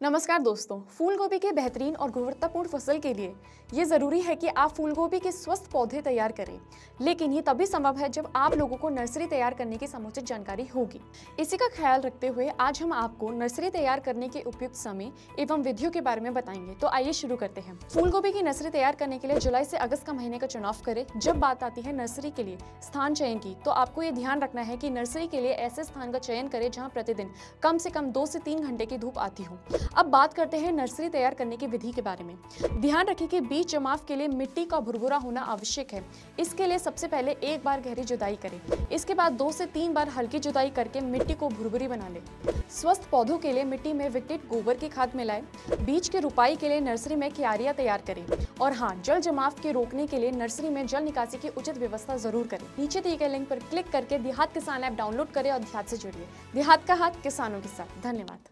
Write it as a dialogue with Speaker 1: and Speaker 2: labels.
Speaker 1: नमस्कार दोस्तों फूल गोभी के बेहतरीन और गुणवत्तापूर्ण फ़सल के लिए ये ज़रूरी है कि आप फूल गोभी के स्वस्थ पौधे तैयार करें। लेकिन ये तभी संभव है जब आप लोगों को नर्सरी तैयार करने की समुचित जानकारी होगी। इसी का ख्याल रखते हुए आज हम आपको नर्सरी तैयार करने के उपयुक्त समय एवं विधियों के बारे में बताएँगे। तो आइए शुरू करते हैं। फूल की नर्सरी तैयार करने के लिए जुलाई से अगस्त का महीने का चुनाव करें। जब बात आती है नर्सरी के लिए स्थान चयन की तो आपको ये ध्यान रखना है कि नर्सरी के लिए ऐसे स्थान का चयन करें जहाँ प्रतिदिन कम से कम दो से तीन घंटे की धूप आती हो। अब बात करते हैं नर्सरी तैयार करने की विधि के बारे में। ध्यान रखें कि बीज जमाव के लिए मिट्टी का भुरभुरा होना आवश्यक है। इसके लिए सबसे पहले एक बार गहरी जुताई करें। इसके बाद दो से तीन बार हल्की जुताई करके मिट्टी को भुरभुरी बना लें। स्वस्थ पौधों के लिए मिट्टी में विकटित गोबर की खाद मिलाएँ। बीज के रुपाई के लिए नर्सरी में क्यारियाँ तैयार करें। और हाँ जल जमाव के रोकने के लिए नर्सरी में जल निकासी की उचित व्यवस्था ज़रूर करें। नीचे दिए गए लिंक पर क्लिक करके देहात किसान ऐप डाउनलोड करें और देहात से जुड़िए। देहात का हाथ किसानों के साथ। धन्यवाद।